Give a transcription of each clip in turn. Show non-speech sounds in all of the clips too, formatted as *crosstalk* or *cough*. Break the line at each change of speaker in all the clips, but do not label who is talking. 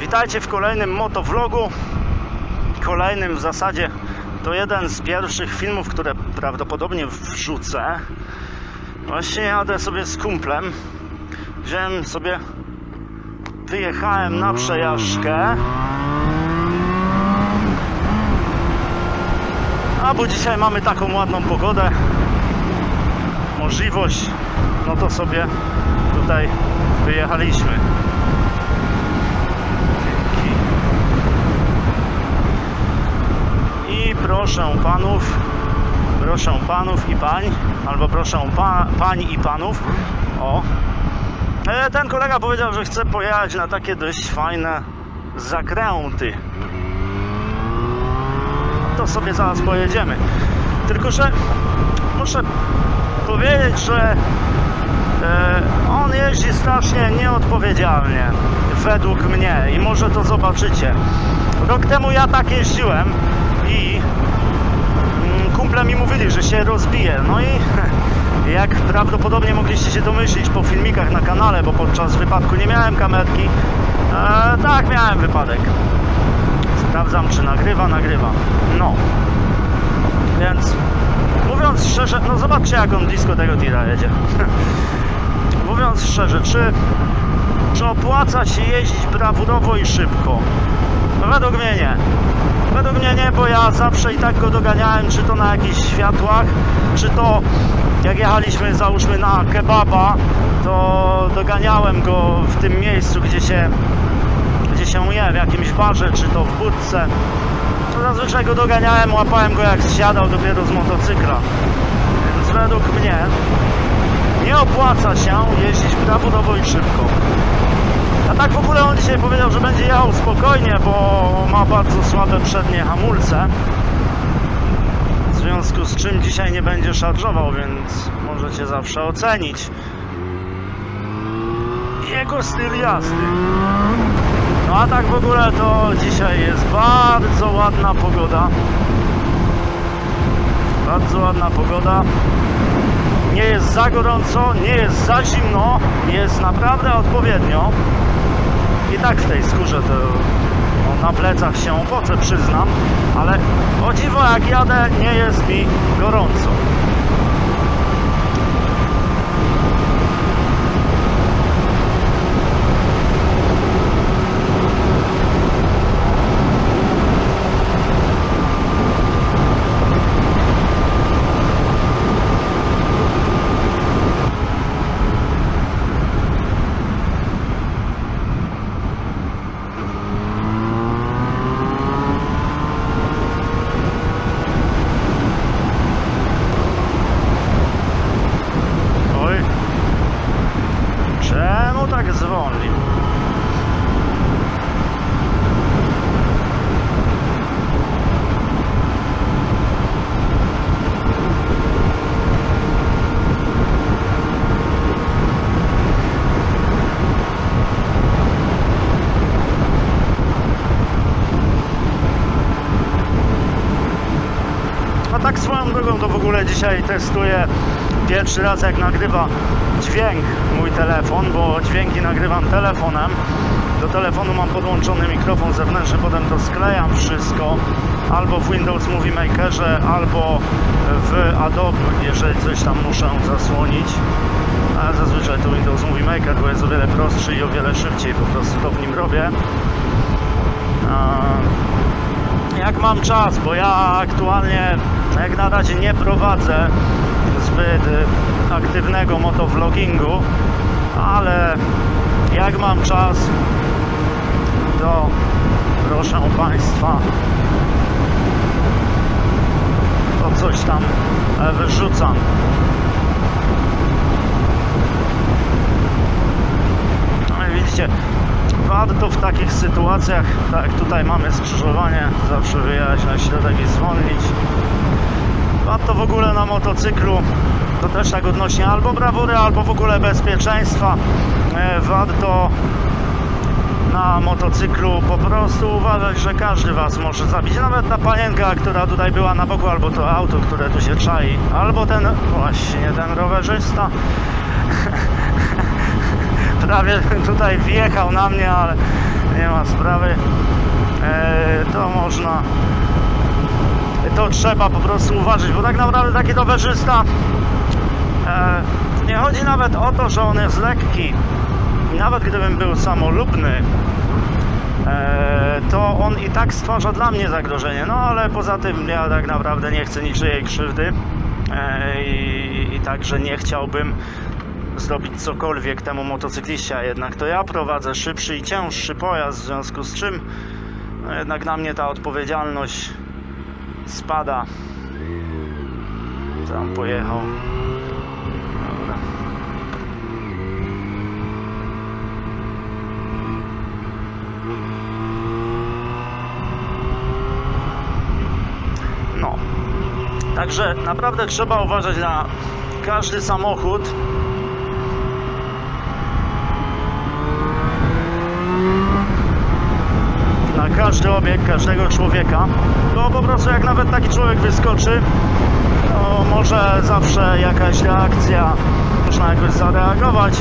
Witajcie w kolejnym motovlogu. Kolejnym w zasadzie to jeden z pierwszych filmów, które prawdopodobnie wrzucę. Właśnie jadę sobie z kumplem. Wziąłem sobie, wyjechałem na przejażdżkę. A bo dzisiaj mamy taką ładną pogodę, możliwość, no to sobie tutaj wyjechaliśmy. I proszę panów, proszę panów i pań, albo proszę pa, pań i panów, o. E, Ten kolega powiedział, że chce pojechać na takie dość fajne zakręty. To sobie zaraz pojedziemy. Tylko, że muszę powiedzieć, że e, on jeździ strasznie nieodpowiedzialnie, według mnie, i może to zobaczycie. Rok temu ja tak jeździłem i że się rozbije. No i *laughs* jak prawdopodobnie mogliście się domyślić po filmikach na kanale, bo podczas wypadku nie miałem kamerki, e, tak miałem wypadek. Sprawdzam, czy nagrywa, nagrywa. No. Więc mówiąc szczerze, no zobaczcie jak on blisko tego tira jedzie. *laughs* mówiąc szczerze, czy, czy opłaca się jeździć brawurowo i szybko? Według mnie nie. Według mnie nie, bo ja zawsze i tak go doganiałem, czy to na jakichś światłach, czy to jak jechaliśmy załóżmy na kebaba, to doganiałem go w tym miejscu, gdzie się, gdzie się je, w jakimś barze, czy to w budce. To zazwyczaj go doganiałem, łapałem go jak zsiadał dopiero z motocykla. Więc według mnie nie opłaca się jeździć brawurowo i szybko. A tak w ogóle on dzisiaj powiedział, że będzie jechał spokojnie, bo ma bardzo słabe przednie hamulce. W związku z czym dzisiaj nie będzie szarżował, więc możecie zawsze ocenić jego styl jazdy. No a tak w ogóle to dzisiaj jest bardzo ładna pogoda. Bardzo ładna pogoda. Nie jest za gorąco, nie jest za zimno, jest naprawdę odpowiednio. I tak w tej skórze to no, na plecach się opocę, przyznam, ale o dziwo jak jadę nie jest mi gorąco. Oj. Czemu tak zwolnił? A tak swoją drogą to w ogóle dzisiaj testuję pierwszy raz jak nagrywa dźwięk mój telefon, bo dźwięki nagrywam telefonem. Do telefonu mam podłączony mikrofon zewnętrzny, potem to sklejam wszystko albo w Windows Movie Makerze, albo w Adobe, jeżeli coś tam muszę zasłonić. Ale zazwyczaj to Windows Movie Maker, bo jest o wiele prostszy i o wiele szybciej po prostu to w nim robię. Jak mam czas, bo ja aktualnie jak na razie nie prowadzę zbyt y, aktywnego motovlogingu, ale jak mam czas, to proszę Państwa, to coś tam e, wyrzucam. No widzicie, warto w takich sytuacjach, tak tutaj mamy skrzyżowanie, zawsze wyjechać na środek i zwolnić. Warto w ogóle na motocyklu, to też tak odnośnie albo brawury, albo w ogóle bezpieczeństwa, e, warto na motocyklu po prostu uważać, że każdy Was może zabić. Nawet ta panienka, która tutaj była na boku, albo to auto, które tu się czai, albo ten, właśnie ten rowerzysta. *laughs* prawie tutaj wjechał na mnie, ale nie ma sprawy. E, to można, to trzeba po prostu uważać, bo tak naprawdę taki rowerzysta e, nie chodzi nawet o to, że on jest lekki. Nawet gdybym był samolubny, e, to on i tak stwarza dla mnie zagrożenie. No ale poza tym ja tak naprawdę nie chcę niczyjej krzywdy e, i, i także nie chciałbym zrobić cokolwiek temu motocykliście, a jednak to ja prowadzę szybszy i cięższy pojazd, w związku z czym no jednak na mnie ta odpowiedzialność spada. Tam pojechał. Dobra. No. Także naprawdę trzeba uważać na każdy samochód. Na każdy obieg każdego człowieka. Bo po prostu jak nawet taki człowiek wyskoczy, to może zawsze jakaś reakcja, można jakoś zareagować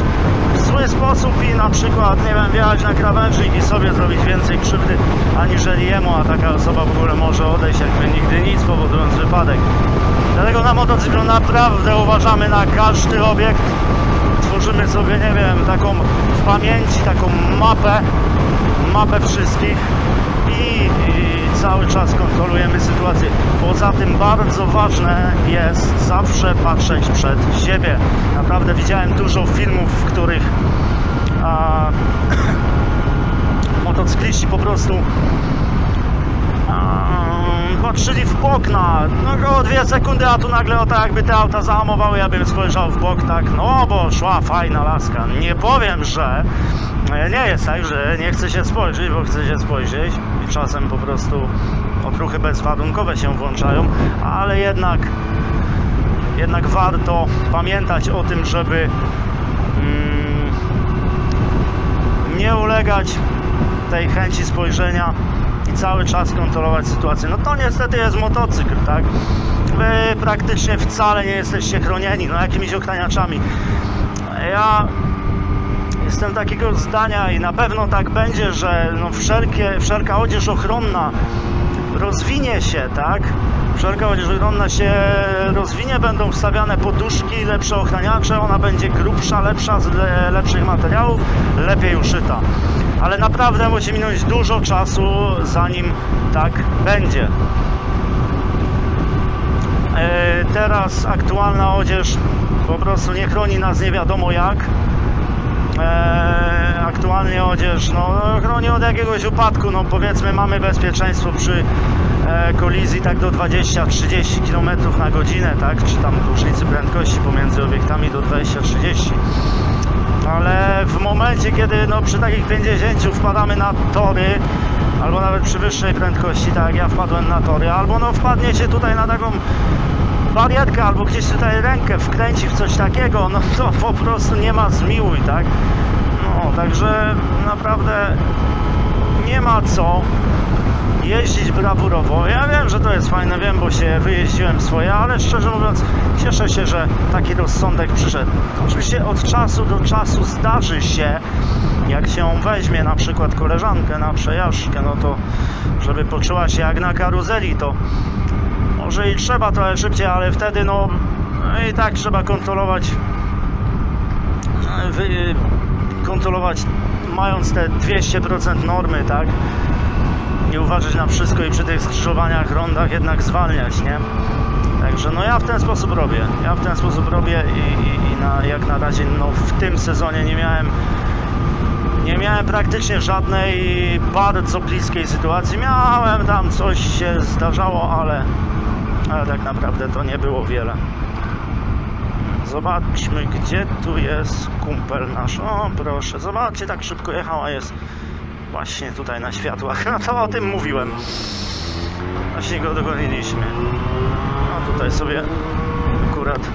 w zły sposób i na przykład, nie wiem, wjechać na krawężnik i sobie zrobić więcej krzywdy, aniżeli jemu, a taka osoba w ogóle może odejść jakby nigdy nic, powodując wypadek. Dlatego na motocyklu naprawdę uważamy na każdy obiekt. Tworzymy sobie, nie wiem, taką w pamięci, taką mapę, mapę wszystkich i, i cały czas kontrolujemy sytuację. Poza tym bardzo ważne jest zawsze patrzeć przed siebie. Naprawdę widziałem dużo filmów, w których a, *coughs* motocykliści po prostu patrzyli w bok na no około dwie sekundy, a tu nagle o tak jakby te auta zahamowały, ja bym spojrzał w bok tak, no bo szła fajna laska. Nie powiem, że e, nie jest tak, że nie chce się spojrzeć, bo chce się spojrzeć i czasem po prostu odruchy bezwarunkowe się włączają, ale jednak jednak warto pamiętać o tym, żeby mm, nie ulegać tej chęci spojrzenia i cały czas kontrolować sytuację. No to niestety jest motocykl, tak? Wy praktycznie wcale nie jesteście chronieni, no jakimiś ochraniaczami. Ja jestem takiego zdania i na pewno tak będzie, że no wszelkie, wszelka odzież ochronna rozwinie się, tak? Wszelka odzież się rozwinie, będą wstawiane poduszki, lepsze ochraniacze, ona będzie grubsza, lepsza, z le, lepszych materiałów, lepiej uszyta. Ale naprawdę musi minąć dużo czasu, zanim tak będzie. E, teraz aktualna odzież po prostu nie chroni nas nie wiadomo jak. E, aktualnie odzież no, chroni od jakiegoś upadku. No, powiedzmy, mamy bezpieczeństwo przy kolizji tak do 20-30 km na godzinę, tak? Czy tam różnicy prędkości pomiędzy obiektami do 20-30 ale w momencie, kiedy no, przy takich 50 wpadamy na tory, albo nawet przy wyższej prędkości, tak jak ja wpadłem na tory, albo no wpadniecie tutaj na taką barierkę, albo gdzieś tutaj rękę wkręci w coś takiego, no to po prostu nie ma zmiłuj, tak? No, także naprawdę nie ma co jeździć brawurowo. Ja wiem, że to jest fajne, wiem, bo się wyjeździłem swoje, ale szczerze mówiąc cieszę się, że taki rozsądek przyszedł. Oczywiście od czasu do czasu zdarzy się, jak się weźmie na przykład koleżankę na przejażdżkę, no to żeby poczuła się jak na karuzeli, to może i trzeba trochę szybciej, ale wtedy no i tak trzeba kontrolować wy, kontrolować mając te 200% normy, tak? Nie uważać na wszystko i przy tych skrzyżowaniach, rondach jednak zwalniać, nie? Także no ja w ten sposób robię. Ja w ten sposób robię i, i, i na, jak na razie no, w tym sezonie nie miałem nie miałem praktycznie żadnej bardzo bliskiej sytuacji. Miałem tam coś się zdarzało, ale, ale tak naprawdę to nie było wiele. Zobaczmy, gdzie tu jest kumpel nasz. O, proszę, zobaczcie, tak szybko jechał, a jest właśnie tutaj na światłach. *laughs* No to o tym mówiłem. Właśnie go dogoniliśmy. No tutaj sobie akurat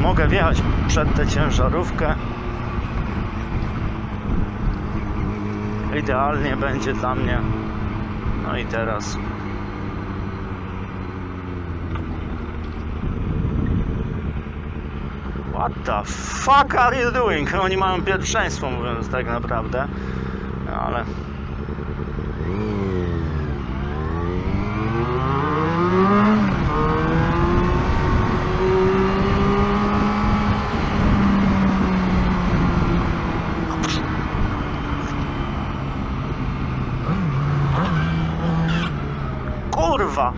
mogę wjechać przed tę ciężarówkę. Idealnie będzie dla mnie. No i teraz What the fuck are you doing? Oni mają pierwszeństwo, mówiąc tak naprawdę. No ale kurwa!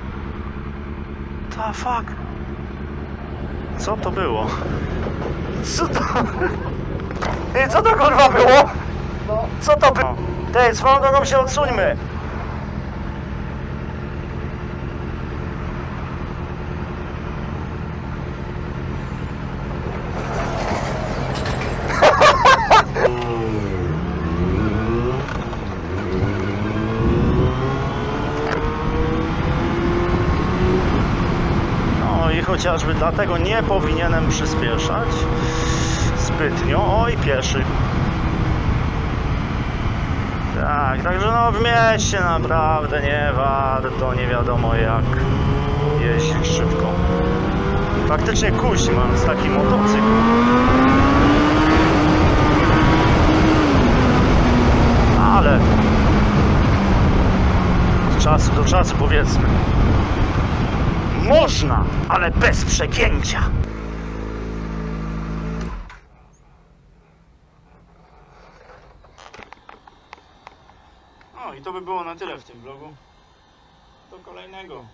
Fuck? Co to było? Co to? Ej, co to kurwa było? Co to było? Tej, swoją drogą się odsuńmy! No i chociażby dlatego nie powinienem przyspieszać zbytnio. Oj, pieszy. Tak, także no w mieście naprawdę nie warto, nie wiadomo jak jeździć szybko. Faktycznie kusi mając taki motocykl. Ale od czasu do czasu powiedzmy. Można, ale bez przegięcia. No i to by było na tyle w tym vlogu. Do kolejnego.